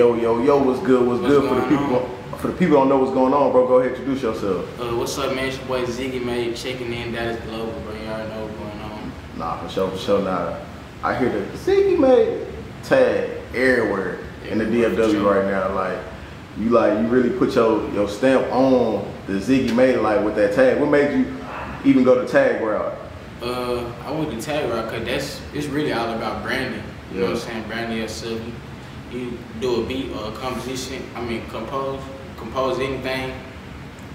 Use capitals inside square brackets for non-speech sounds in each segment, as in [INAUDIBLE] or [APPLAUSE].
Yo, yo, yo, what's good? What's, What's good for the people? For the people don't know what's going on, bro, go ahead, introduce yourself. Uh, what's up, man? It's your boy Ziggy, man. Checking in, Dallas Global, bro. You already know what's going on. Nah, for sure, for sure. Nah, I hear the Ziggy made tag everywhere in the DFW right now. Like, you like you really put your your stamp on the Ziggy made like with that tag. What made you even go the tag route? Uh, I went to tag rock because that's it's really all about branding. You know what I'm saying? Branding yourself. You, do a beat or a composition. I mean, compose, compose anything,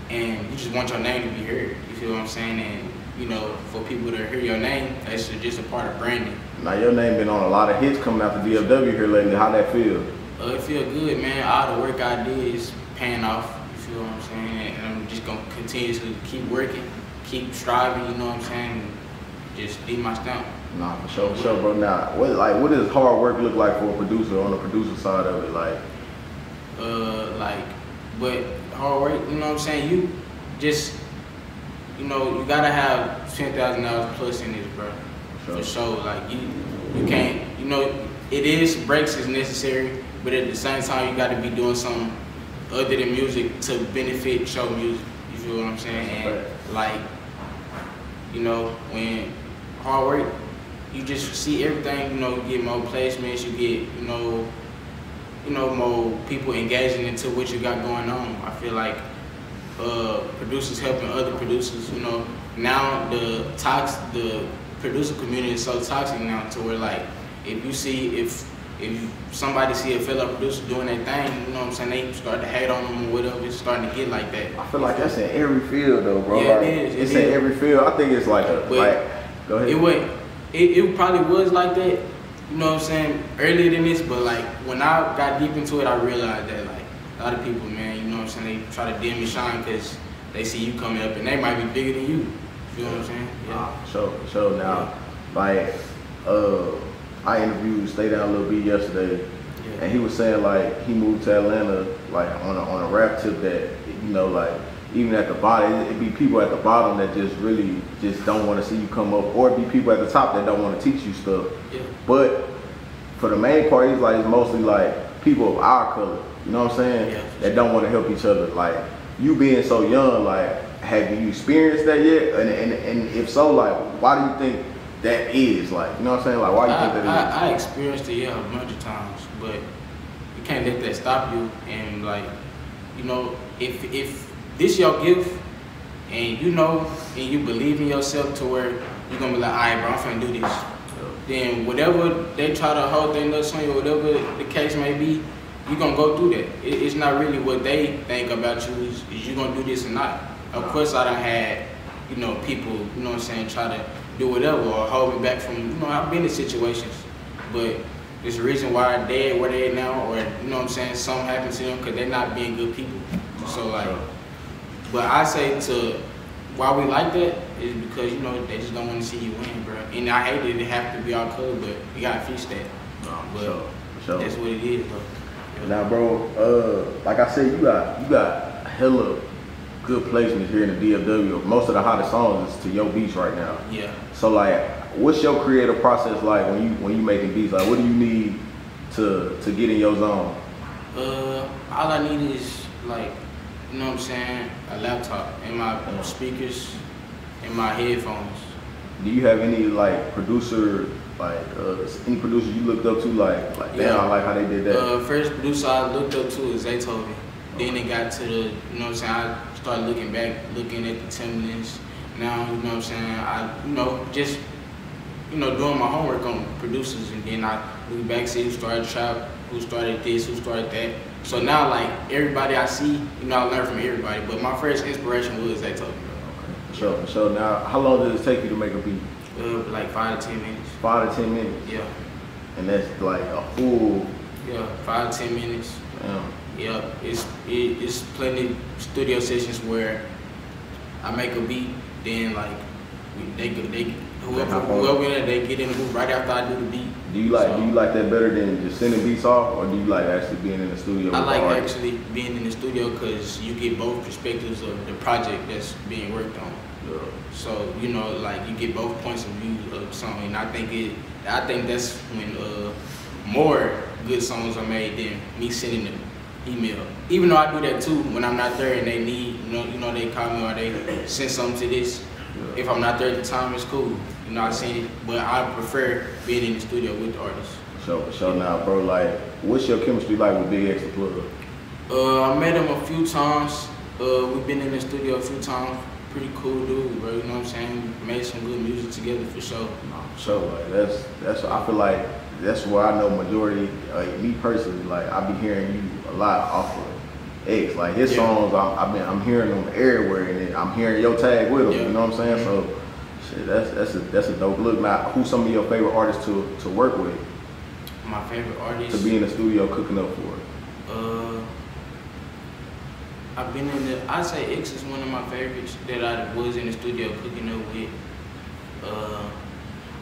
and you just want your name to be heard. You feel what I'm saying? And you know, for people to hear your name, that's just a part of branding. Now your name been on a lot of hits coming out the DFW here lately. How that feel? Uh, it feel good, man. All the work I did is paying off. You feel what I'm saying? And I'm just gonna continue to keep working, keep striving. You know what I'm saying? Just leave my stamp. Nah, for sure, for sure, bro. Now, what like what does hard work look like for a producer on the producer side of it? Like, Uh, like, but hard work. You know what I'm saying? You just, you know, you gotta have ten thousand dollars plus in this, bro. Sure. For sure. Like you, you can't. You know, it is breaks is necessary, but at the same time, you got to be doing something other than music to benefit show music. You feel what I'm saying? And like, you know, when hard work, you just see everything. You know, you get more placements. You get, you know, you know, more people engaging into what you got going on. I feel like uh, producers helping other producers. You know, now the tox the producer community is so toxic now to where like if you see if if somebody see a fellow producer doing their thing, you know what I'm saying, they start to hate on them or whatever. It's starting to get like that. I feel like that's in every field though, bro. Yeah, it Like, is, it It's is. in every field. I think it's like a like. Go ahead. It was it, it probably was like that, you know what I'm saying, earlier than this, but like when I got deep into it, I realized that like a lot of people, man, you know what I'm saying, they try to dim and shine because they see you coming up and they might be bigger than you. You know what I'm saying? Yeah. So, sure, for sure. Now, like, uh, I interviewed Stay Down Little B yesterday, Yeah. and he was saying like he moved to Atlanta like on a, on a rap tip that you know like even at the bottom it, it be people at the bottom that just really just don't want to see you come up, or it be people at the top that don't want to teach you stuff. Yeah. But for the main part, he's like it's mostly like people of our color. You know what I'm saying? Yeah. That don't want to help each other. Like you being so young, like have you experienced that yet? And, and and if so, like why do you think that is? Like you know what I'm saying? Like why do you I, think that is? I, I experienced it yeah a bunch of times, but you can't let that stop you. And like, you know, if if this is your gift, and you know, and you believe in yourself to where you're gonna be like, all right, bro, I'm finna do this. Then whatever they try to hold their nuts on you, whatever the case may be, you're gonna go through that. It, it's not really what they think about you. Is, is you gonna do this or not? Of course, I done had, you know, people, you know what I'm saying, try to do whatever or hold me back from, you know, I've been in situations, but there's a reason why they're where they're now, or you know what I'm saying, something happened to them because they're not being good people. So like, but I say to why we like that is because you know they just don't want to see you win, bro. And I hate it. it have to be our color, but you gotta fix that. Nah, But sure, sure. that's what it is, bro. Now, bro, uh, like I said, you got you got hella good placements here in the DFW. Most of the hottest songs is to your beats right now. Yeah. So like, what's your creative process like when you when you making beats? Like, what do you need to to get in your zone? Uh, all I need is like, you know what I'm saying, a laptop and my speakers and my headphones. Do you have any like producer like uh, any producer you looked up to like like damn I like how they did that? Uh, first producer I looked up to is Zaytoven. Then it got to the, you know what I'm saying, I started looking back, looking at the Timbalands. Now, you know what I'm saying, I, you know, just, you know, doing my homework on producers and then I look back, see who started trap, who started this, who started that. So now, like, everybody I see, you know, I learn from everybody. But my first inspiration was Zaytoven. For sure, So, sure. Now, how long does it take you to make a beat? Uh, like five to ten minutes. Five to ten minutes, Yeah, and that's like a full. yeah, five to ten minutes. Damn. Yeah, it's it, it's plenty studio sessions where I make a beat, then like they they whoever whoever in there they get in the booth right after I do the beat. Do you like So- do you like that better than just sending beats off, or do you like actually being in the studio? I like actually being in the studio because you get both perspectives of the project that's being worked on. Yeah. So you know, like you get both points of view of something. And I think it, I think that's when uh, more good songs are made than me sending them email. Even though I do that too when I'm not there and they need, you know, you know they call me or they send something to this. If I'm not there at the time, it's cool. You know, I send it, but I prefer being in the studio with the artist. So, so now, bro, like, what's your chemistry like with BigXthaPlug? Uh, I met him a few times. Uh, we've been in the studio a few times. Pretty cool dude, bro. You know what I'm saying? Made some good music together for sure. No, for. Like, that's that's. I feel like that's where I know majority. Like me personally, like I be hearing you a lot off of X. Like his Yeah. songs, I'm, I've been I'm hearing them everywhere, and I'm hearing your tag with them. Yeah. You know what I'm saying? So, shit, that's that's a that's a dope look. Now, who's some of your favorite artists to to work with My favorite artist. to be in the studio cooking up for? Uh, I've been in the. I'd say X is one of my favorites that I was in the studio cooking up with. Uh,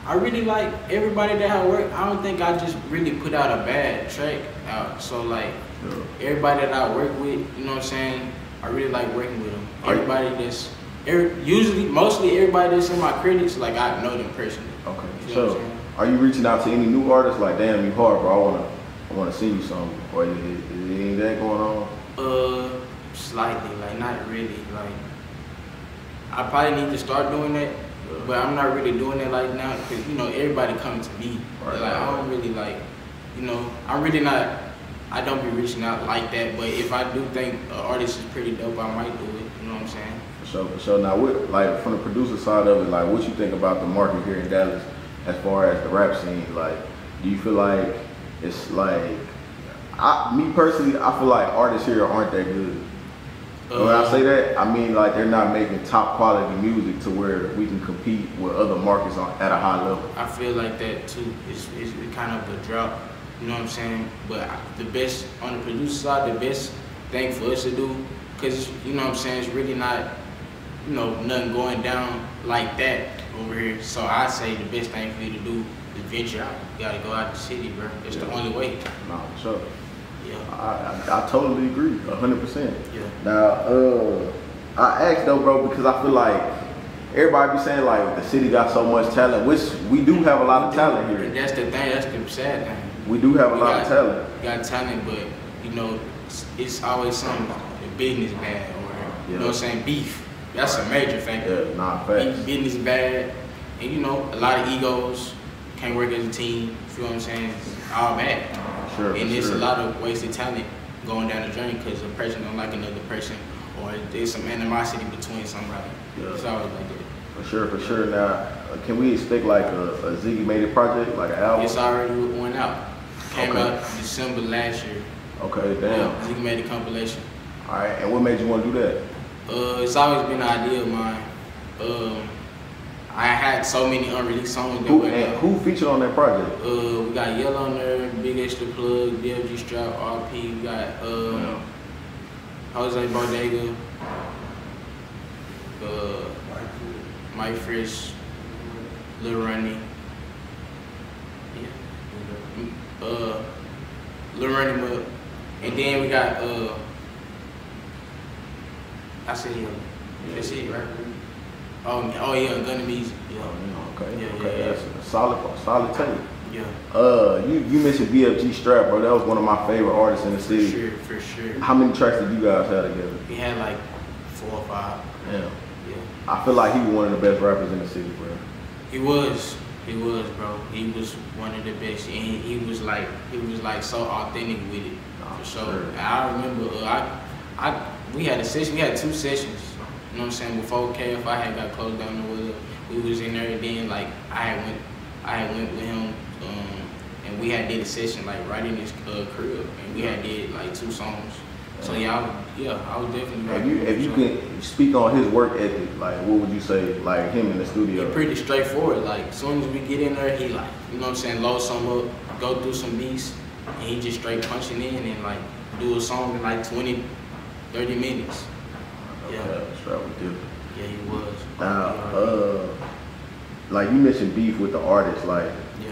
I really like everybody that I work. I don't think I just really put out a bad track out. So like Yeah. everybody that I work with, you know what I'm saying? I really like working with them. Everybody that's usually mostly everybody that's in my credits, like I know them personally. Okay. You know So, are you reaching out to any new artists? Like, damn, you hard, bro. I wanna I wanna see you something. Or is, is there any that going on? Uh, slightly, like not really. Like, I probably need to start doing that, but I'm not really doing that like now because you know everybody coming to me. Right. Like I don't really like, you know, I'm really not. I don't be reaching out like that. But if I do think an artist is pretty dope, I might do it. You know what I'm For sure. Now, what like from the producer side of it, like what you think about the market here in Dallas as far as the rap scene? Like, do you feel like it's like I, me personally, I feel like artists here aren't that good. when I Uh, say that, I mean like they're not making top quality music to where we can compete with other markets on, at a high level. I feel like that too. It's, it's kind of a drop. You know what I'm saying? But the best on the producer side, the best thing for us to do, cause you know what I'm saying, it's really not, you know, nothing going down like that over here. So I say the best thing for you to do is venture out. You gotta go out the city, bro. It's the only way. No, sure. Yeah. I, I, I totally agree, hundred percent. Yeah. Now, uh, I asked though, bro, because I feel like everybody be saying like the city got so much talent, which we do have a lot of talent here. that's the thing. That's the sad thing. We do have a We lot of talent. Got talent, but you know, it's, it's always something. The business bad, or you know what I'm saying, beef. That's a major factor. Yeah, not facts. business bad, and you know, a lot of egos. Can't work as a team. You feel what I'm saying? It's all bad. Sure, and there's sure. a lot of wasted talent going down the drain because a person don't like another person, or there's some animosity between somebody. Yeah. It's always like that. For sure, for sure. Now, uh, can we expect like a, a Ziggy made it project, like an album? It's already went out. Came Okay. out December last year. Okay, damn. Ziggy made a compilation. All right, and what made you want to do that? Uh, it's always been an idea of mine. Um, I had so many unreleased songs that Who who featured on that project? Uh, we got Yella on there, Big Extra Plug, BFG Straap, RP. We got um, Jose Bodega, uh, Mike Fresh, Lil Ronnie. Yeah. Uh, Lil Mug. And then we got, uh, I said Yella. That's it, right? Oh, oh yeah, Gunna Beezy. Oh, Yeah. yeah, okay, Yeah, yeah, okay, yeah. that's a solid, solid tape. Yeah. Uh, you you mentioned BFG Straap, bro. That was one of my favorite artists in the city. For sure, for sure. How many tracks did you guys have together? We had like four or five. Yeah. Yeah. I feel like he was one of the best rappers in the city, bro. He was. He was, bro. He was one of the best. And he, he was like he was like so authentic with it. Nah, For sure. sure. I remember uh, I I we had a session, we had two sessions. You know what I'm saying? Before KF I had got closed down the whatever. We was in there then like I had went I had went with him um, and we had did a session like right in his uh, crib and we had did like two songs. So yeah, I, was- yeah, I was definitely If you if you can speak on his work ethic, like what would you say, like him in the studio? Yeah, pretty straightforward. Like, as soon as we get in there, he like, you know what I'm saying, load some up, go through some beats, and he just straight punching in and like do a song in like 20, 30 minutes. Okay, Yeah. Straap was different. Yeah, he was. Now, uh, like you mentioned beef with the artist, like yeah.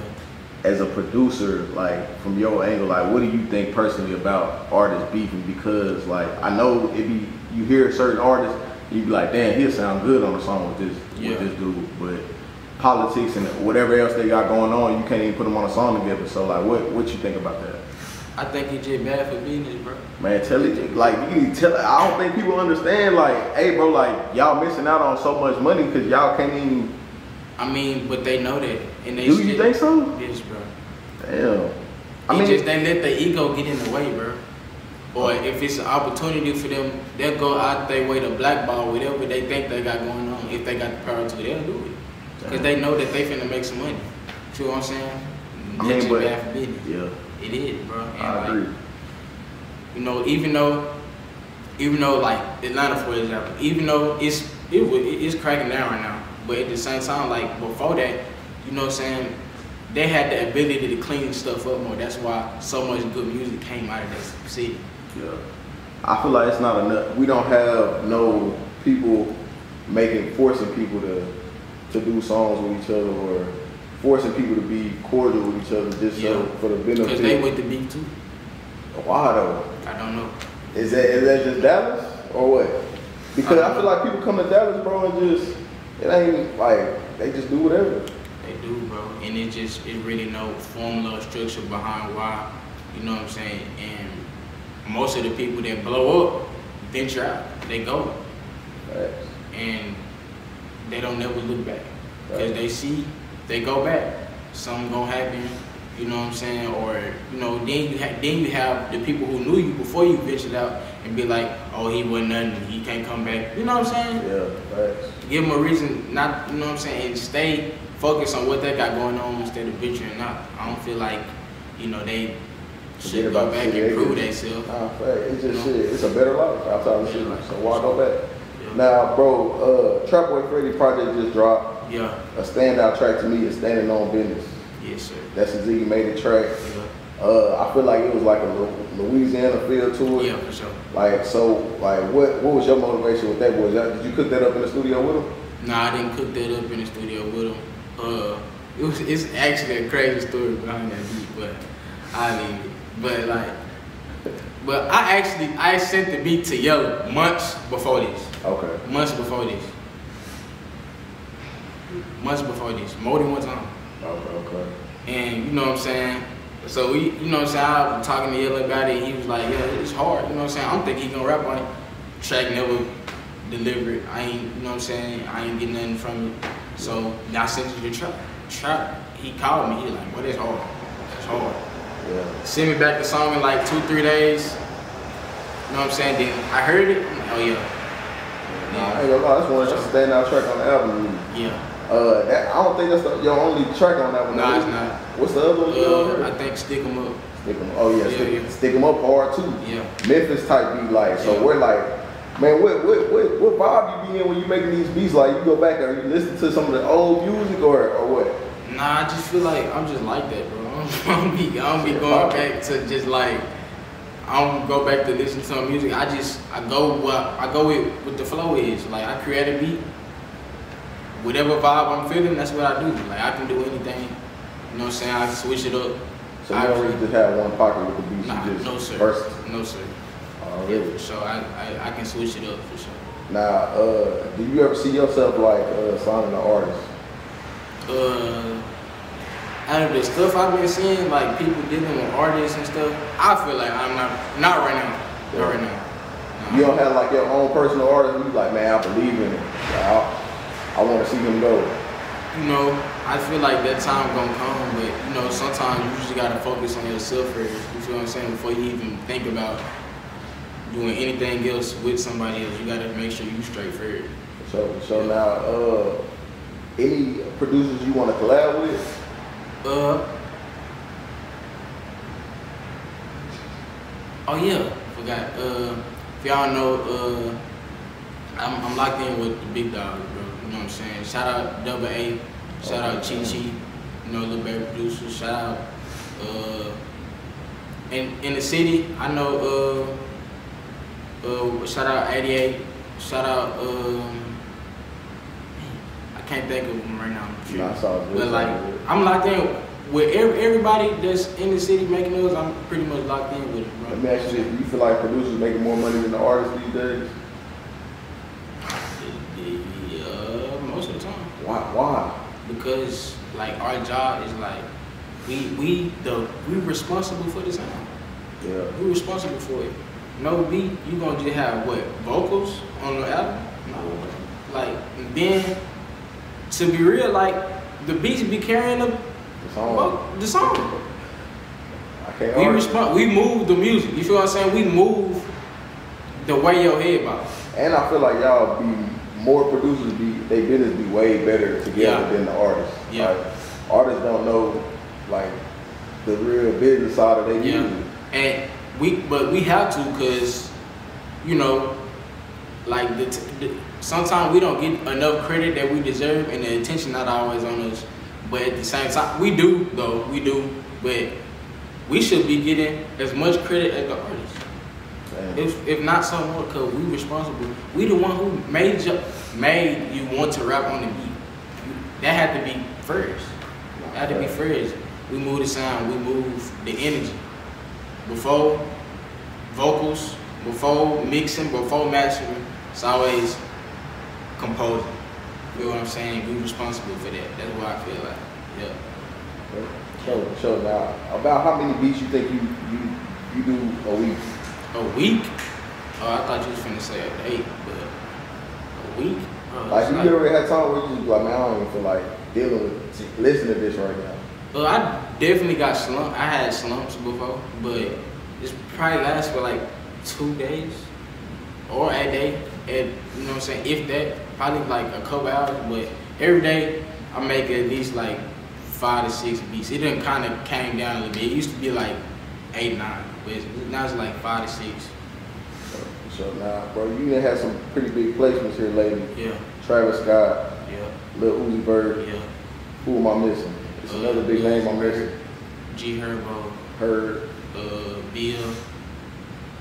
as a producer, like from your angle, like what do you think personally about artists beefing? Because like I know if be you hear certain artists, you be like, damn, he'll sound good on a song with this Yeah. with this dude, but politics and whatever else they got going on, you can't even put them on a song together. So like, what what you think about that? I think it's just bad for business, bro. Man, tell it like you tell. I don't think people understand. Like, hey, bro, like y'all missing out on so much money because y'all can't even. I mean, but they know that, and they. Do you think so? Yes, bro. Damn. I It mean, just they let the ego get in the way, bro. Or if it's an opportunity for them, they'll go out their way to blackball whatever they think they got going on. If they got the power to, they'll do it. Because they know that they finna make some money. See what I'm saying? I mean, but bad for business. yeah, It is, bro. And I like, agree. You know, even though, even though like Atlanta, for example, even though it's it, it's cracking down right now, but at the same time, like before that, you know what I'm saying, they had the ability to clean stuff up more. That's why so much good music came out of that city. Yeah. I feel like it's not enough. We don't have no people making forcing people to to do songs with each other or forcing people to be cordial with each other just so for the benefit. Because they with the beat too. Why though? I don't know. Is that is that just Dallas or what? Because I feel like people come to Dallas, bro, and just it ain't like they just do whatever. They do, bro. And it just it really no formula or structure behind why, you know what I'm saying? And most of the people that blow up venture out. They go. Facts. and they don't never look back because Right. they see they go back something gonna happen you know what i'm saying or you know then you have then you have the people who knew you before you ventured out and be like oh he wasn't nothing he can't come back you know what i'm saying Yeah, facts. give them a reason not you know what i'm saying and stay focused on what they got going on instead of venturing out i don't feel like you know they should go back and prove themselves Nah. It's just shit. It's a better life outside the city. So why go back? Yeah. Now, bro, uh, Trap Boy Freddy project just dropped. Yeah A standout track to me is Standing on Business. yes sir That's a Ziggy made it track. yeah, Uh, I feel like it was like a Louisiana feel to it. yeah for sure Like so, like what what was your motivation with that? Was did you cook that up in the studio with him? Nah, I didn't cook that up in the studio with him. Uh, it was it's actually a crazy story behind that beat, but I it. But like, but I actually I sent the beat to Yella months before this. Okay. Months before this. Months before this, more than one time. Okay. Okay. And you know what I'm saying? So we, you know what I'm saying? I was talking to Yella about it. And he was like, "Yeah, it's hard." You know what I'm saying? I don't think he gonna rap on it. Track never delivered. I ain't, you know what I'm saying? I ain't getting nothing from it. So I sent it to the trap. Trap. He called me. He was like, "What is hard? It's hard." Yeah. Send me back the song in like two, three days. You know what I'm saying? Then I heard it. Oh yeah, Nah, I ain't gonna lie. That's one standout track on the album. yeah. Uh, that I don't think that's the, your only track on that one. Nah, it's not. What's the other one? Uh. I think stick 'em up. Stick 'em. Oh yeah, Yeah, stick, yeah. stick 'em up hard too. Yeah. Memphis type beat like. So Yeah. we're like, man, what what what what vibe you be in when you making these beats? Like you go back and you listen to some of the old music or or what? Nah, I just feel like I'm just like that, bro. [LAUGHS] I don't be, I don't be going back to just like I don't go back to listen to some music. I just I go what I go with what the flow is. Like I create a beat, whatever vibe I'm feeling, that's what I do. Like I can do anything. You know what I'm saying? I switch it up. So I you don't just have one pocket with the beats. Nah, just no sir, no sir. Oh, Yeah, really? for sure. I, I I can switch it up for sure. Now, uh, do you ever see yourself like uh, signing an artist? uh, out of the stuff I've been seeing, like people dealing with artists and stuff, I feel like I'm not not right now. Not right now. No. You don't have like your own personal artist. You like, man, I believe in him. Like, I, want to see him go. You know, I feel like that time gonna come, but you know, sometimes you just gotta focus on yourself first. You feel what I'm saying? Before you even think about doing anything else with somebody else, you gotta make sure you straight first. So, so now, uh, any producers you want to collab with? Uh. Oh yeah, forgot. Uh, if y'all know, uh, I'm, I'm locked in with the big dogs, bro. You know what I'm saying? Shout out Double A. Shout out Chi Chi. You know, little baby producer. Shout out. Uh, in in the city, I know. Uh, uh, shout out 88. Shout out. Um, I can't think of them right now. Nah, it's all good, But like. I'm locked in with every, everybody that's in the city making those. I'm pretty much locked in with it, bro. Let me ask you Do you feel like producers making more money than the artists these days? Yeah, most of the time. Why? Why? because like our job is like we we the we responsible for the sound. Yeah. We responsible for it. No beat, you gonna just have what vocals on the album? No. Like then to be real, like the beats be carrying the The song. well, the song. I can't We respond. We move the music. You feel what I'm saying? We move the way your head bounce. And I feel like y'all be more producers be they business be way better together Yeah. than the artists. Yeah. Like artists don't know like the real business side of their Yeah. music. And we, but we have to, cause you know, like the, t- the sometimes we don't get enough credit that we deserve, and the attention not always on us. But at the same time, we do though. We do, but we should be getting as much credit as the artists. If, if not so more, cause we responsible. We the one who made you, made you want to rap on the beat. That had to be first. That had to be first. We move the sound. We move the energy. Before vocals, before mixing, before mastering, it's always composing. You know what I'm saying? We responsible for that. That's what I feel like. Yeah. show show now about how many beats you think you you you do a week? A week? Oh, I thought you was finna say a day, but a week? Oh, Like it's you like- ever had time where you like man I don't even feel like dealing with listening to this right now. Well, I definitely got slump. I had slumps before, but it's probably lasts for like two days or a day. And you know what I'm saying? If that, probably like a couple hours. But every day I make at least like five to six beats. It done kind of came down a little bit. It used to be like eight, nine, but it's, now it's like five to six. So, so now, bro, you done had some pretty big placements here lately. Yeah, Travis Scott, yeah, Lil Uzi Vert. yeah. Who am I missing? It's another big name I'm missing. G Herbo. Heard. uh, Bill.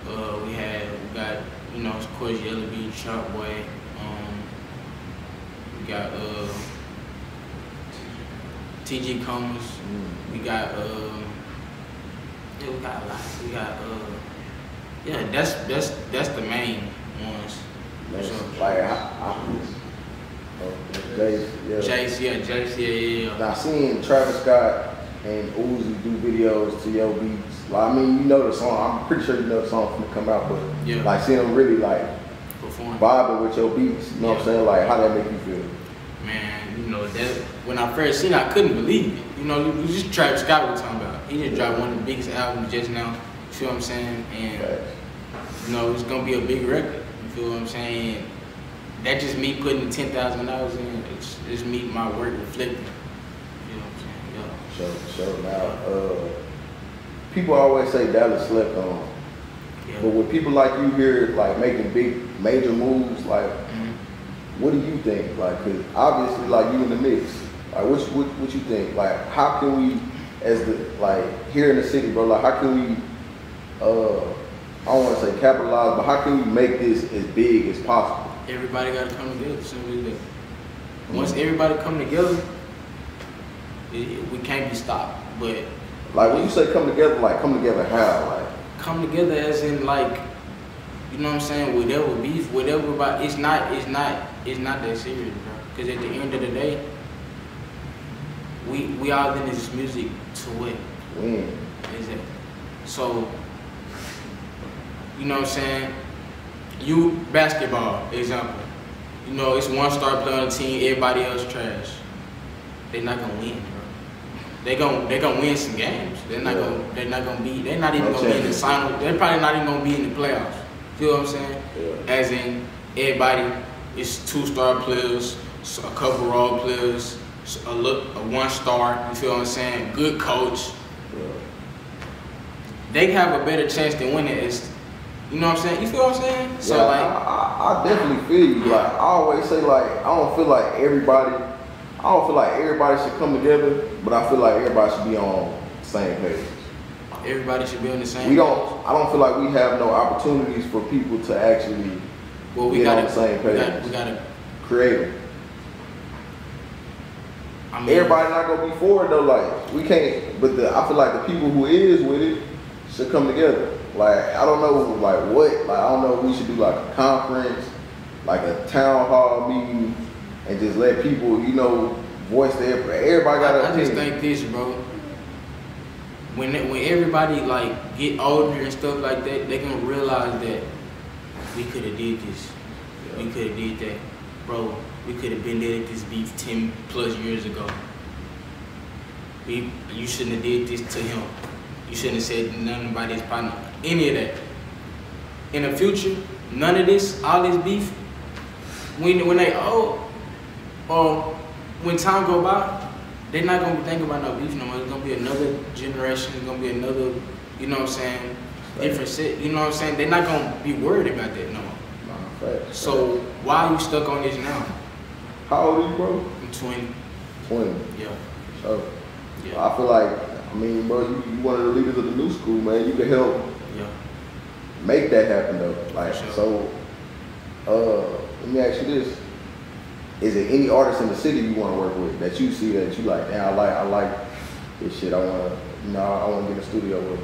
Uh, we had we got you know of course Yella Beezy, Sharp Boy. Um, we got uh, TG Combs. Mm. We got um, yeah, we got a lot. We got uh, yeah, that's that's that's the main ones. Man, Sure. Like I, I, Jace, yeah. Jace, yeah, Jace, yeah, yeah, yeah. Now seeing Travis Scott and Uzi do videos to your beats, like, I mean, you know the song. I'm pretty sure you know the song from come out, but Yeah. like seeing them really like Perform. vibing with your beats, you know what I'm saying? Like how that make you feel? Man, you know that when I first seen it, I couldn't believe it. You know, you just Travis Scott we talking about. He just dropped one of the biggest albums just now. You feel what I'm saying? And you know, it's gonna be a big record. You feel what I'm saying? That just me putting ten thousand dollars in. It's it's me my work reflecting. You know what I'm saying? So, so now, uh, people always say Dallas slept on, Yeah. but with people like you here, like making big, major moves, like Mhm. what do you think? Like, cause obviously, like you in the mix. Like, what what, what you think? Like, how can we, as the like here in the city, bro? Like, how can we? Uh, I don't want to say capitalize, but how can we make this as big as possible? Everybody gotta come together. Simple as. Once everybody come together, it, we can't be stopped. But Like, when you say come together, like come together how? Like, come together as in like you know what I'm saying whatever beef whatever about it's not it's not it's not that serious bro because at the end of the day we we all in this music to win. is it so you know what I'm saying you basketball example you know it's one star player on the team everybody else trash they not gonna win bro they gon' they gonna win some games. They're not Yeah. gonna they're not gonna be they're not even gonna be in the final. They're probably not even gonna be in the playoffs. Feel what I'm saying? Yeah. As in everybody is two star players, a couple role players, a look a one star. You feel what I'm saying? Good coach. Yeah. They have a better chance than winning. It's you know what I'm saying? You feel what I'm saying? So yeah, like I, I, I definitely feel you. Like I always say, like I don't feel like everybody. I don't feel like everybody should come together, but I feel like everybody should be on the same page. everybody should be on the same. We don't. I don't feel like we have no opportunities for people to actually Well, we get gotta on the same we page. gotta, we gotta create them. I mean, Everybody not gonna be for it though. Like we can't. But the, I feel like the people who is with it should come together. Like I don't know, like what. Like I don't know. if We should do like a conference, like a town hall meeting, and just let people, you know, voice their. everybody. Everybody got I, I just think this, bro. When when everybody like get older and stuff like that, they gonna realize that we could have did this, we could have did that, bro. We could have been there at this beef ten plus years ago. We, you shouldn't have did this to him. You shouldn't have said nothing about his partner. Any of that. In the future, none of this, all this beef. When when they old, or when time go by, they're not gonna be thinking about no beef no more. It's gonna be another generation. It's gonna be another, you know what I'm saying, different set. You know what I'm saying? They're not gonna be worried about that no more. Facts. So why are you stuck on this now? How old are you, bro? I'm 20. Twenty. Yeah. So Yeah. I feel like, I mean, bro, you, you one of the leaders of the new school, man. You can help Yeah. make that happen, though. Like, sure. so, uh, let me ask you this: Is there any artist in the city you want to work with that you see that you like? Damn, I like, I like this shit. I want to, you know, I want to get in the studio with.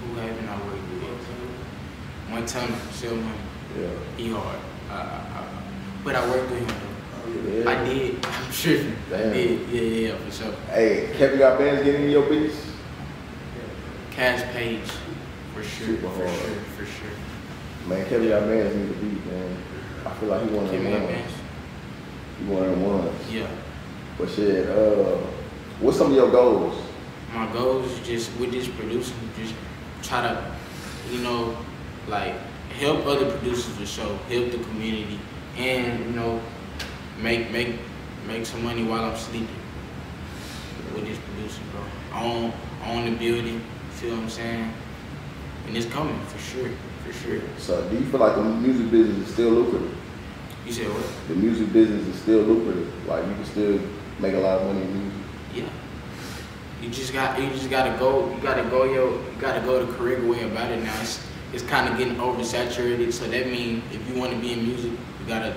Who haven't I worked with? One time, still money. Yeah. He hard. I, I, I, but I worked with him. Yeah. I did. [LAUGHS] I'm tripping. I Damn. did. Yeah, yeah, yeah, for sure. Hey, Kevin got bands getting in your beats? Cash page, for sure, Super for hard. sure, for sure. Man, Kevin got bands need to beat, man. I feel like he one of them ones. He one of them ones. Yeah. But shit, uh, what's some of your goals? My goals is just with this producing, just try to, you know, like help other producers for sure, help the community, and you know, make make make some money while I'm sleeping with this producer, bro. Own own the building, you feel what I'm saying? And it's coming for sure, for sure. So, do you feel like the music business is still lucrative? You said what? The music business is still lucrative. Like you can still make a lot of money in music. Yeah. You just got you just gotta go you gotta go yo you gotta go the correct way about it now. It's it's kinda getting oversaturated. So that means if you wanna be in music, you gotta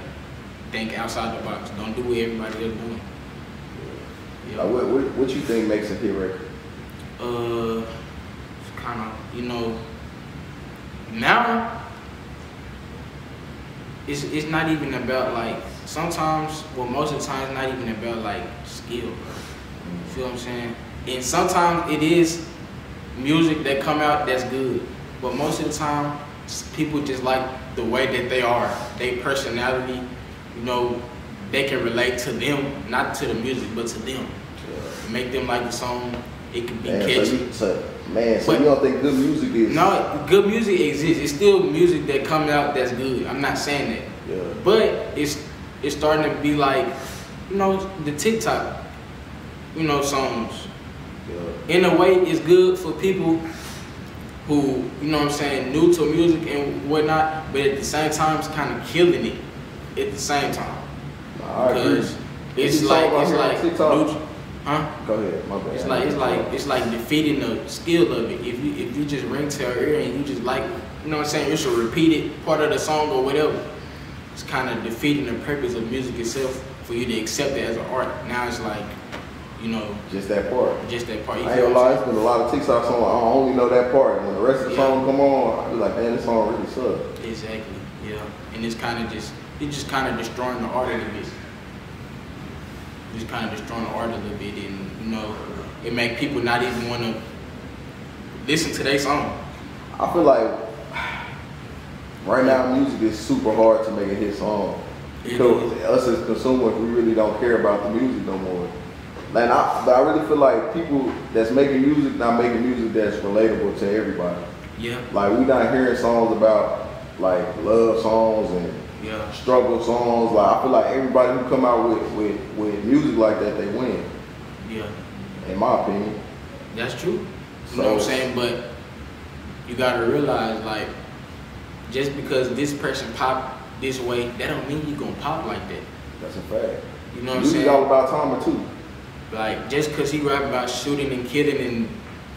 think outside the box. Don't do what everybody else doing. Yeah. what, what, what you think makes a hit record? Uh it's kinda you know now it's it's not even about like sometimes well most of the time it's not even about like skill, bro. You feel what I'm saying? And sometimes it is music that come out that's good, but most of the time people just like the way that they are, their personality. You know, they can relate to them, not to the music, but to them. Make them like the song. It can be Man, so catchy. you, so, man, so But- you don't think good music is? No, good music exists. It's still music that comes out that's good. I'm not saying that. Yeah. But it's it's starting to be like, you know, the TikTok, you know, songs. Yeah. In a way, it's good for people who, you know what I'm saying, new to music and whatnot, but at the same time, it's kind of killing it at the same time. Nah, I agree. Because it's like, it's like, new- huh? Go ahead, my bad. It's like it's like it's like defeating the skill of it. If you if you just ring to her ear and you just like you know what I'm saying, it's a repeated part of the song or whatever. It's kind of defeating the purpose of music itself for you to accept it as an art. Now it's like, you know, just that part. just that part. You I ain't gonna lie, it's been a lot of TikTok on. I only know that part. And when the rest of the Yeah. song come on, I be like, man, this song really sucks. Exactly. Yeah. And it's kind of just it's just kind of destroying the art a little bit. Just kind of destroying the art a little bit, and you know, it make people not even want to listen to their song. I feel like right now music is super hard to make a hit song. Because us as consumers, we really don't care about the music no more. Like, I, but I really feel like people that's making music not making music that's relatable to everybody. Yeah. Like we not hearing songs about like love songs and Yeah. struggle songs. Like I feel like everybody who come out with, with, with music like that, they win. Yeah. In my opinion. That's true. You know what I'm saying? But you gotta realize, like, just because this person pop this way, that don't mean you gonna pop like that. That's a fact. You know what I'm saying? all about timing too. Like, just cause he rap about shooting and killing and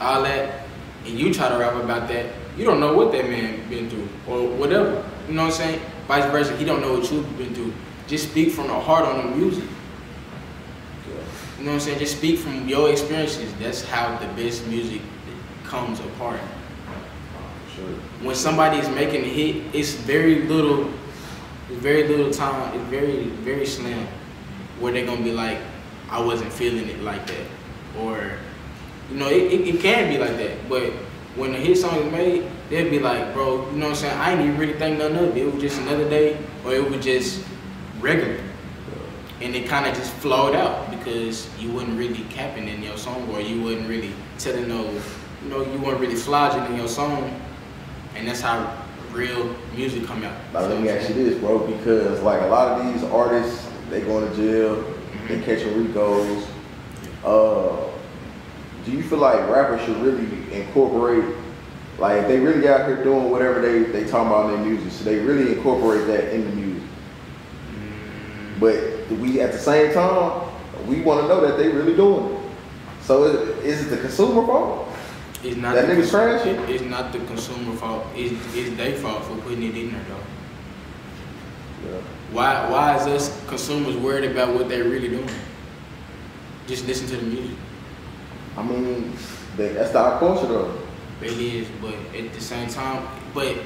all that, and you try to rap about that, you don't know what that man been through or whatever. You know what I'm saying? Vice versa, he don't know what you've been through. Just speak from the heart on the music. You know what I'm saying? Just speak from your experiences. That's how the best music comes apart. Sure. when somebody is making a hit, it's very little, it's very little time, it's very, very slim where they're gonna be like, I wasn't feeling it like that, or you know, it, it, it can be like that. But when the hit song is made, they'll be like, bro, you know what I'm saying? I ain't even really think nothing of it. It was just another day, or it was just regular. And it kind of just flowed out because you wasn't really capping in your song, or you wasn't really telling no, you know, you weren't really flogging in your song, and that's how real music come out. Now let me ask you this, bro, because like a lot of these artists, they going to jail, they catching Ricos. Uh, do you feel like rappers should really incorporate, like if they really out here doing whatever they they talking about in their music, should they really incorporate that in the music? Mm, But we at the same time, we want to know that they really doing it. So is, is it the consumer fault? It's not That the, nigga's trash? it- It's not the consumer fault. It's it's their fault for putting it in there though. Yeah. Why why is us consumers worried about what they're really doing? Just listen to the music. I mean, that, that's our culture though. It is, but at the same time, but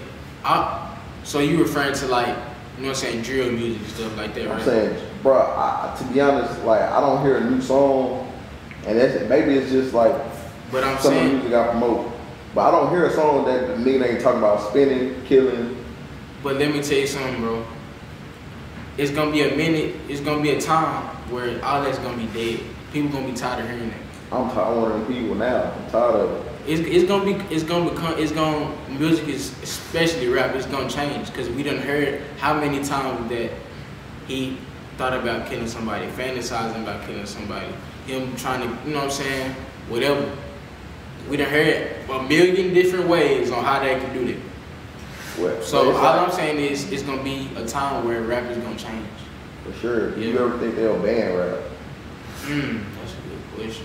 I so you referring to like you know what I'm saying drill music and stuff like that, right? I'm saying, bro, I, to be honest, like I don't hear a new song, and that's maybe it's just like But I'm some of the saying, music I promote. But I don't hear a song that the nigga ain't talking about spinning, killing. but let me tell you something, bro. It's gonna be a minute. It's gonna be a time where all that's gonna be dead. People gonna be tired of hearing that. I'm tired of one of them people now. I'm tired of it. It's, it's gonna be it's gonna become it's gonna music is especially rap it's gonna change because we done heard how many times that he thought about killing somebody fantasizing about killing somebody him trying to you know what I'm saying whatever we done heard a million different ways on how they can do that Well, so it's all like- I'm saying is it's gonna be a time where rap is gonna change for sure. Do you ever think they'll ban rap? mm, that's a good question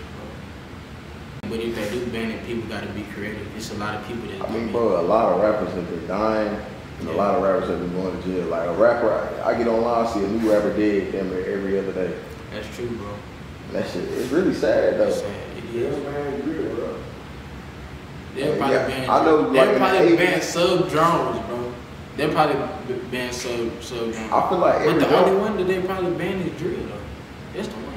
bro but if they do ban it people gotta be creative it's a lot of people that I mean, bro, a lot of rappers have been dying, and a lot of rappers have been going to jail. Like a rapper, I, I get online, I see a new rapper dead damn every other day. that's true bro And that shit, it's really sad though. It's sad. It Yeah, is. man, real, bro. They'll probably Yeah, ban. I know, like, They'll in the probably 80s ban sub genres, bro. They'll probably banned sub sub genres. I feel like but the genre- only one that they probably banned is drill, though. That's the one.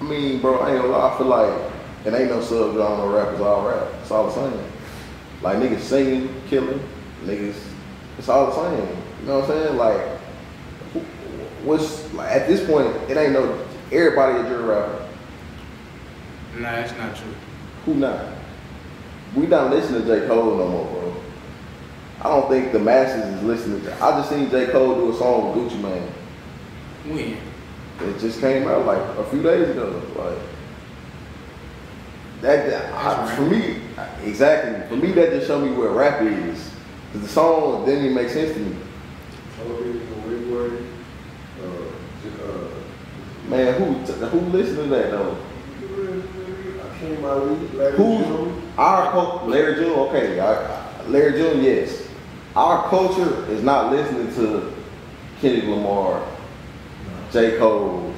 I mean, bro, I ain't gonna lie. I feel like it ain't no sub genre rap. It's all rap. It's all the same. Like niggas singing, killing, niggas. It's all the same. You know what I'm saying? Like, what's like at this point? It ain't no everybody a drill rapper. Nah, that's not true. Who not? We don't listening to J Cole no more, bro. I don't think the masses is listening to. I just seen J Cole do a song with Gucci Mane. When? It just came out like a few days ago. Like that, that- I, for me, exactly. For me, that just showed me where rap is. Cause the song didn't even make sense to me. Television, Woodward, uh, just, uh, Man, who who listened to that though? I came out with Larry Who? June. Our culture, Larry June. Okay, I, Larry June. Yes, our culture is not listening to Kendrick Lamar, J Cole,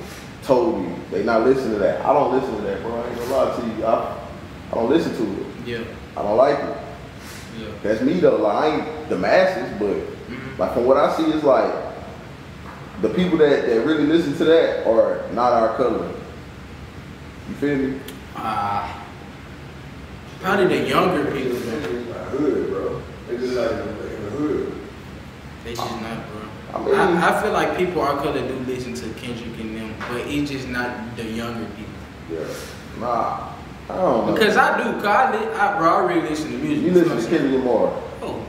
Toby. They not listening to that. I don't listen to that, bro. I ain't gonna lie to you. I, I don't listen to it. Yeah. I don't like it. Yeah. That's me though. Like I ain't the masses, but Mhm. like from what I see, it's like the people that, that really listen to that are not our color. You feel me? Uh, probably the younger people, just like hood, bro. They just like in the hood. They just not, bro. I mean- I, I feel like people our color do listen to Kendrick and them, but it's just not the younger people. Yeah. Nah. I don't know. Because I do, cause I, li- I, bro, I really listen to music. you listen to? Kendrick Lamar. Oh.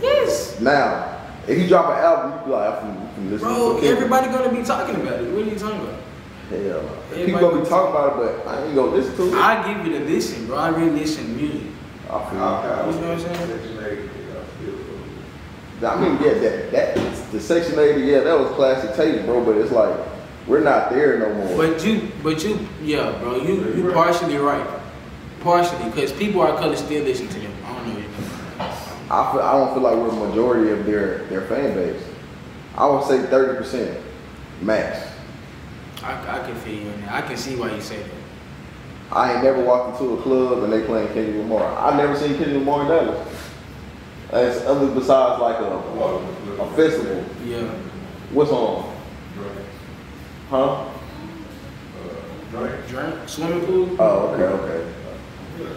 Yes. Now, if you drop an album, you be like, I can, can listen Bro, everybody gonna be talking about it. What are you talking about? Hell everybody People gonna be talking about it, but I ain't gonna listen to it. I, I give you the listen, bro. I really listen to music. feel you. Okay. You know what I'm saying? Section eight, yeah, I feel so. I mean, yeah, that, that the Section 80, yeah, that was classic tape, bro. But it's like we're not there no more. But you, but you, yeah, bro. You, you partially right. Partially, because people our color still listen to them. I don't know what you mean. I feel, I don't feel like we're the majority of their their fan base. I would say 30 percent max. I, I can feel you in that. I can see why you say that. I ain't never walked into a club and they playing Kendrick Lamar. I never seen Kendrick Lamar in Dallas. That's other besides like a, a, a festival. Yeah. What's on? Huh? Right? drink, swimming pool. Oh, okay, okay. Yeah.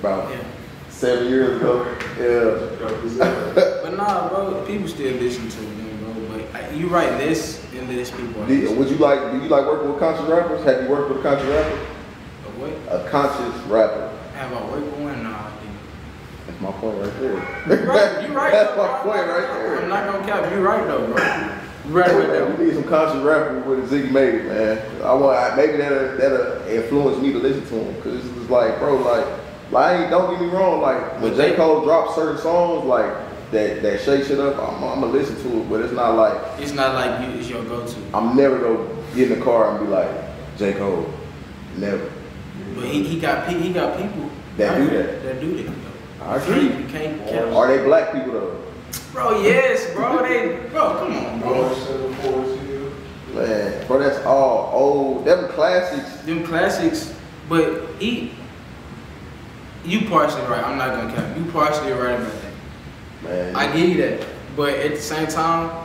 About Yeah. seven years ago. Yeah. But nah, bro, people still listen to them, bro. But uh, you write less less people. Do, would you like? Do you like working with conscious rappers? Have you worked with a conscious rapper? But what? A conscious rapper. Have I worked with one? Nah, I That's my point right there. didn't. You right, you right. [LAUGHS] That's my point right there. I'm not gonna cap. You right though, bro. You right right there. We need some conscious rappers with Ziggy made man. I want I- maybe that'll that'll influence me to listen to him because it's like, bro, like, like don't get me wrong, like when J Cole drops certain songs like that that shake shit up, I'm, I'm gonna listen to it, but it's not like It's not like you. It's your go-to. I'm never gonna get in the car and be like J Cole, never. But he, he got pe- he got people That do that. That do that. though. I agree. You can't cap. Are they black people though? Bro, yes, bro. They, bro, come on, bro. Going seven fours here. Man, bro, that's all old. Them classics. Them classics, but he, you partially right. I'm not gonna cap. You partially right about that. Man, I give you that. But at the same time,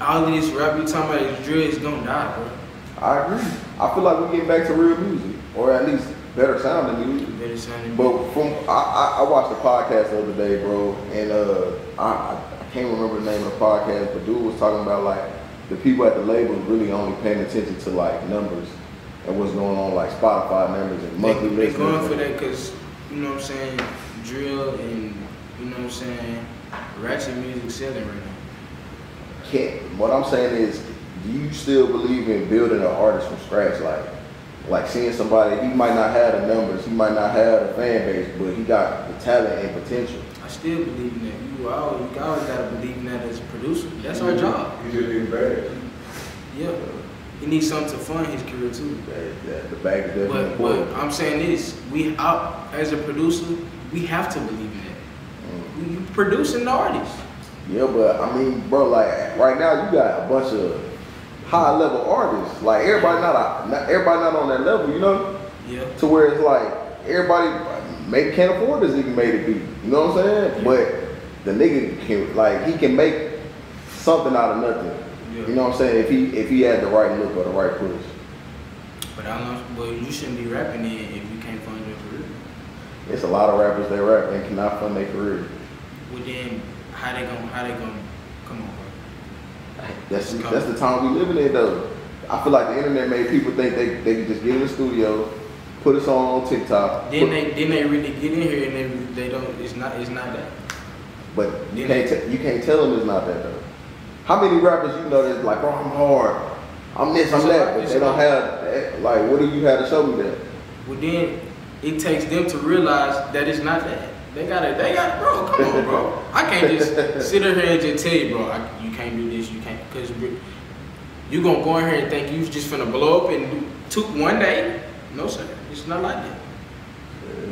all of this rap you talking about is drill is gonna die, bro. I agree. I feel like we're getting back to real music, or at least better sounding music. Better sound But from I, I, I watched a podcast the other day, bro, and uh, I, I can't remember the name of the podcast, but dude was talking about like the people at the labels really only paying attention to like numbers and what's going on, like Spotify numbers and They, monthly they listeners. going for that because you know what I'm saying. Drill and you know what I'm saying. Ratchet music selling right now. Can't. What I'm saying is, do you still believe in building an artist from scratch? Like, like seeing somebody, he might not have the numbers, he might not have the fan base, but he got the talent and potential. I still believe in that. You always, you always gotta believe in that as a producer. That's our job. You just need bad. Yeah. He needs something to fund his career too. That, that, the bag is definitely But but. I'm saying this, we out as a producer, we have to believe in that. Mm. We you producing the artist. Yeah, but I mean, bro, like right now you got a bunch of high level artists. Like everybody not, a, not everybody not on that level, you know, Yeah. to where it's like everybody maybe can't afford this nigga made it beat. You know what I'm saying? Yeah. But the nigga can like he can make something out of nothing. Yeah. You know what I'm saying? If he if he had the right look or the right push. But I don't well you shouldn't be rapping it if you can't fund your career. It's a lot of rappers that rap and cannot fund their career. Well then how they gonna how they gonna come on, bro? That's It's that's the time we living in though. I feel like the internet made people think they they can just get in the studio, put a song on TikTok. Then they then they really get in here and they they don't it's not it's not that. But you Then can't you can't tell them it's not that though. How many rappers you know that's like, bro, I'm hard, I'm this, I'm that, but they don't have that. like, what do you have to show me that? Well then it takes them to realize that it's not that. They gotta they got bro, come on, bro. I can't just [LAUGHS] sit in here and just tell you, bro, I, you can't do this, you can't because you gonna go in here and think you just finna blow up and do two one day. No sir, it's not like that.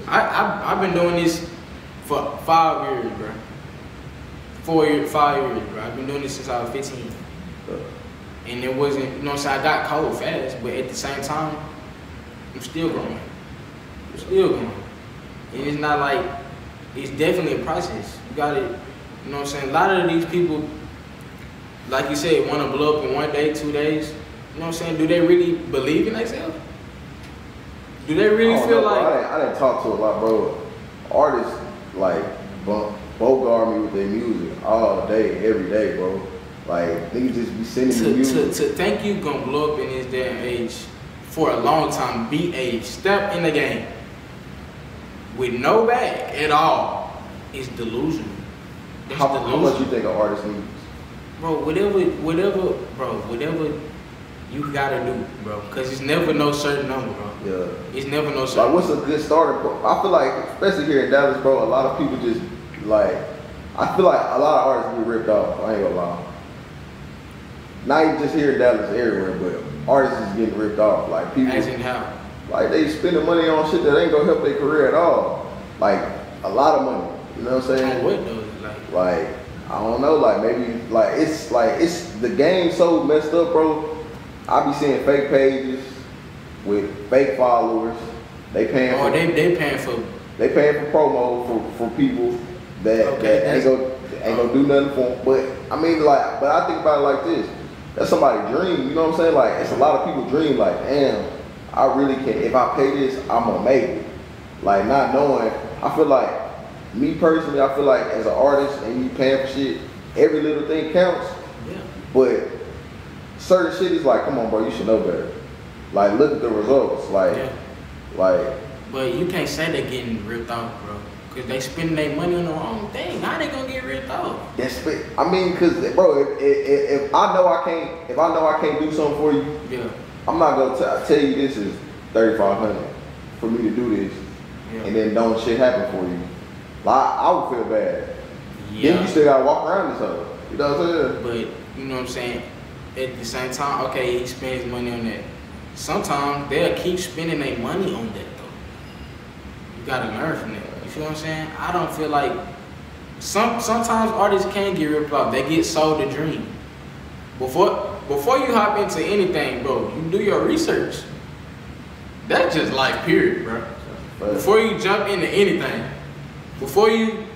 I, I I've been doing this for five years, bro. Four years, five years, bro. I've been doing this since I was 15. And it wasn't, you know what I'm saying? I got cold fast, but at the same time, I'm still growing. I'm still growing. And it's not like, it's definitely a process. You got to, you know what I'm saying? A lot of these people, like you said, want to blow up in one day, two days. You know what I'm saying? Do they really believe in themselves? Do they really feel know, like, I didn't, I didn't talk to a lot, bro. Artists like bogart me with their music all day, every day, bro. Like niggas just be sending to, to, music. to think you gonna blow up in this damn age for a long time, be a step in the game with no bag at all is delusional. That's how, how much you think an artist needs? Bro, whatever, whatever, bro, whatever you gotta do, bro. Cause it's never no certain number, bro. Yeah. It's never no certain. Like, what's a good starter? Bro? I feel like, especially here in Dallas, bro, a lot of people just like. I feel like a lot of artists get ripped off. I ain't gonna lie. Not even just here in Dallas, everywhere, but artists is getting ripped off. Like people, As in how? Like they spending money on shit that ain't gonna help their career at all. Like a lot of money. You know what I'm saying? On what though? Like, Like, I don't know, like maybe like it's like it's the game so messed up, bro. I be seeing fake pages with fake followers. They paying oh, for they they paying for. they paying for promo for, for people that, Okay, that ain't gonna ain't gonna do nothing for 'em. But I mean like but I think about it like this. that's somebody's dream. You know what I'm saying? Like it's a lot of people dream. Like damn, I really can't. If I pay this, I'm gonna make it. Like not knowing. I feel like me personally. I feel like as an artist and you paying for shit, every little thing counts. Yeah. But certain shit is like, come on, bro, you should know better. Like look at the results. Like Yeah. like But you can't say they're getting ripped off, bro. Cause they spending their money on the wrong thing. How they gonna get ripped off? that's. I mean, cause bro, if, if, if I know I can't, if I know I can't do something for you. Yeah. I'm not gonna t- tell you this is 3500 for me to do this, Yeah. and then don't shit happen for you. Like I would feel bad. Yeah. Then you still gotta walk around this hoe. You know what I'm saying? But you know what I'm saying? At the same time, okay, he spends money on that. Sometimes they'll keep spending their money on that though. You gotta learn from that. You feel what I'm saying? I don't feel like some sometimes artists can get ripped off. They get sold a dream. Before before you hop into anything, bro, you do your research. That's just life, period, bro. Before you jump into anything, before you,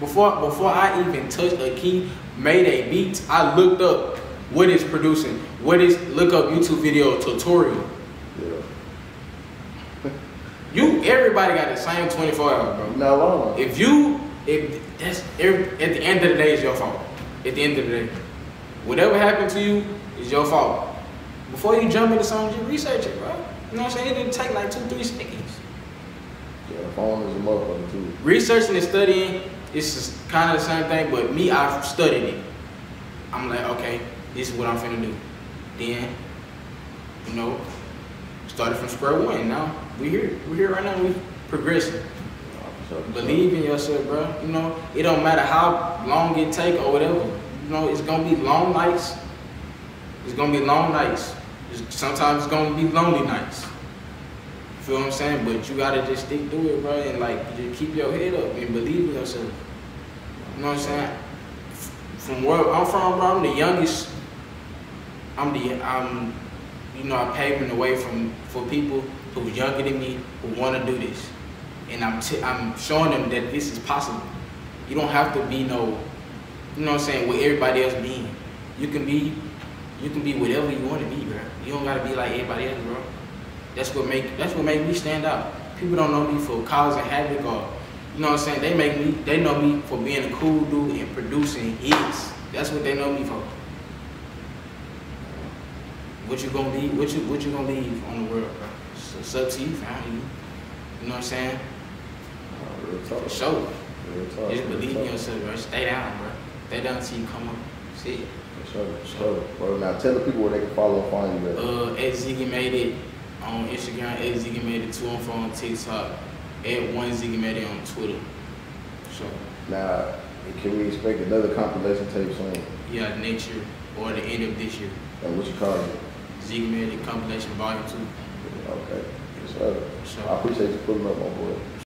before before I even touched a key, made a beat, I looked up what is producing, what is look up YouTube video tutorial. yeah, You everybody got the same 24 hours, bro. not alone. If you if that's every, at the end of the day it's your fault. At the end of the day, whatever happened to you is your fault. Before you jump into something, just research it, bro. You know what I'm saying? It didn't take like two, three seconds. yeah, phone is a motherfucker too. researching and studying is kind of the same thing, but me, I've studied it. I'm like, okay, this is what I'm finna do. Then, you know, started from square one. Now we here, we here right now. We progressing. Yeah, for sure, for sure. Believe in yourself, bro. You know, it don't matter how long it take or whatever. You know, it's gonna be long nights. It's gonna be long nights. It's- sometimes it's gonna be lonely nights. You feel what I'm saying? But you gotta just stick to it, bro, and like just keep your head up and believe in yourself. You know what I'm saying? From where I'm from, bro, I'm the youngest. I'm the I'm, you know, I'm paving the way from for people who's younger than me who want to do this, and I'm t- I'm showing them that this is possible. You don't have to be no, you know what I'm saying, what everybody else being. You can be, you can be whatever you want to be, bro. You don't gotta be like everybody else, bro. That's what make that's what make me stand out. People don't know me for causing havoc or you know what I'm saying. They make me they know me for being a cool dude and producing hits. That's what they know me for. What you gonna be What you what you gonna leave on the world, bro? It's, it's up to you, fam. You, you know what I'm saying? Uh, real talk. For sure. Real talk. Just believe in yourself, bro. Stay down, bro. Down till you come up. See it. For sure, for sure. Bro, now tell the people where they can follow and find you at. Uh, at Ziggy made it on Instagram. At Ziggy made it two on four on TikTok. At one Ziggy made it on Twitter. So Now, can we expect another compilation tape soon? yeah, next year or the end of this year, And what you call it? Ziggy made it compilation volume two. Okay. Yes, sir. So. I appreciate you pulling up, my boy.